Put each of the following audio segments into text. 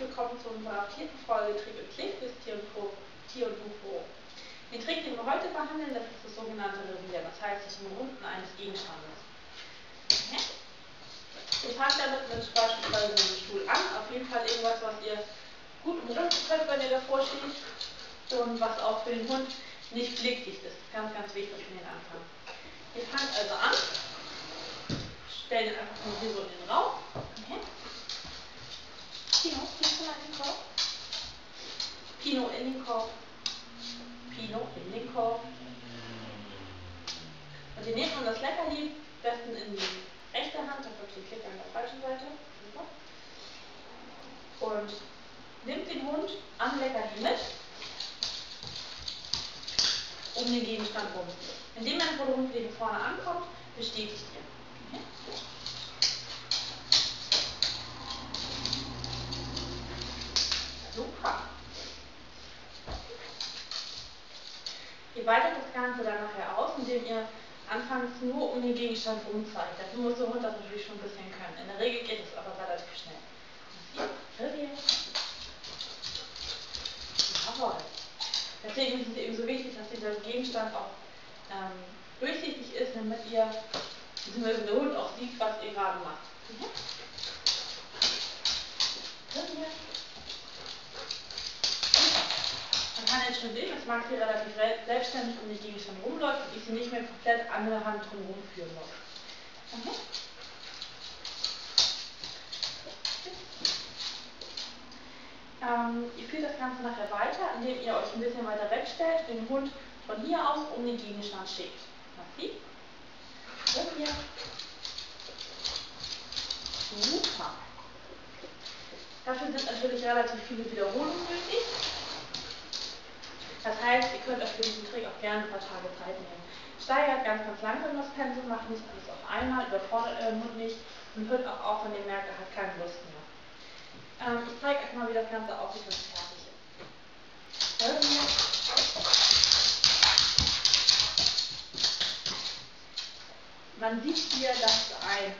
willkommen zu unserer vierten Folge Trick und Klick fürs Tier und, Pro, Tier und Buchforum. Den Trick, den wir heute behandeln, das ist das sogenannte Revier, das heißt sich im Runden eines Gegenstandes. Ihr fangt damit mit beispielsweise einem Stuhl an, auf jeden Fall irgendwas, was ihr gut umrunden könnt, wenn ihr davor steht und was auch für den Hund nicht blickdicht ist. Ganz, ganz wichtig für den Anfang. Ihr fangt also an, stellt ihn einfach nur hier so in den Raum. Pino, in den Korb? Pino in den Korb. Pino in den Korb. Und ihr nehmt nun das Leckerli, besten in die rechte Hand, dann habt ihr Klick an der falschen Seite. Und nimmt den Hund am Leckerli mit um den Gegenstand rum. In dem Moment, wo der Hund wieder vorne ankommt, bestätigt ihr. Okay. Super. Ihr weitet das Ganze dann nachher aus, indem ihr anfangs nur um den Gegenstand rumzeigt. Dafür muss der Hund das natürlich schon ein bisschen können. In der Regel geht es aber relativ schnell. Jawohl. Deswegen ist es eben so wichtig, dass dieser Gegenstand auch ähm, durchsichtig ist, damit ihr, beziehungsweise der Hund auch sieht, was ihr gerade macht. Mhm. Schon sehen, dass Max hier relativ selbstständig um den Gegenstand rumläuft und ich sie nicht mehr komplett an der Hand drum rumführen muss. Mhm. Ähm, ihr führt das Ganze nachher weiter, indem ihr euch ein bisschen weiter wegstellt, den Hund von hier aus um den Gegenstand schickt. Massiv. Und hier. Super. Dafür sind natürlich relativ viele Wiederholungen nötig. Das heißt, ihr könnt euch für diesen Trick auch gerne ein paar Tage Zeit nehmen. Steigert ganz, ganz langsam das Pensum, macht nicht alles auf einmal, überfordert euren Hund nicht und hört auch auf, wenn ihr merkt, er hat keine Lust mehr. Ähm, ich zeige euch mal, wie das Ganze aussieht, wenn es fertig ist. Folgendes. Man sieht hier, dass ein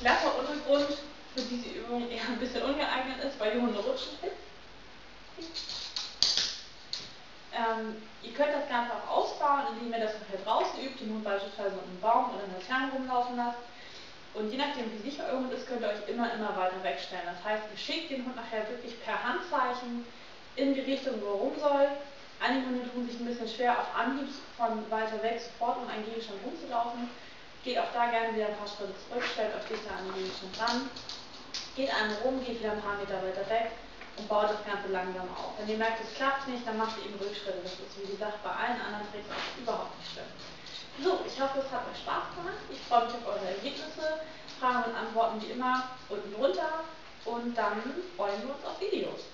glatter Untergrund für diese Übung eher ein bisschen ungeeignet ist, weil die Hunde rutschen fit. Ähm, ihr könnt das Ganze auch ausbauen, indem ihr das nachher draußen übt, den Hund beispielsweise um einen Baum oder eine Laterne rumlaufen lasst. Und je nachdem, wie sicher euer Hund ist, könnt ihr euch immer, immer weiter wegstellen. Das heißt, ihr schickt den Hund nachher wirklich per Handzeichen in die Richtung, wo er rum soll. Einige Hunde tun sich ein bisschen schwer, auf Anhieb von weiter weg sofort um einen Gegenstand rumzulaufen. Geht auch da gerne wieder ein paar Schritte zurück, stellt euch dichter an den Gegenstand ran. Geht einmal rum, geht wieder ein paar Meter weiter weg und baut das Ganze langsam auf. Wenn ihr merkt, es klappt nicht, dann macht ihr eben Rückschritte. Das ist, wie gesagt, bei allen anderen Tricks auch überhaupt nicht schlimm. So, ich hoffe, es hat euch Spaß gemacht. Ich freue mich auf eure Ergebnisse. Fragen und Antworten wie immer unten drunter. Und dann freuen wir uns auf Videos.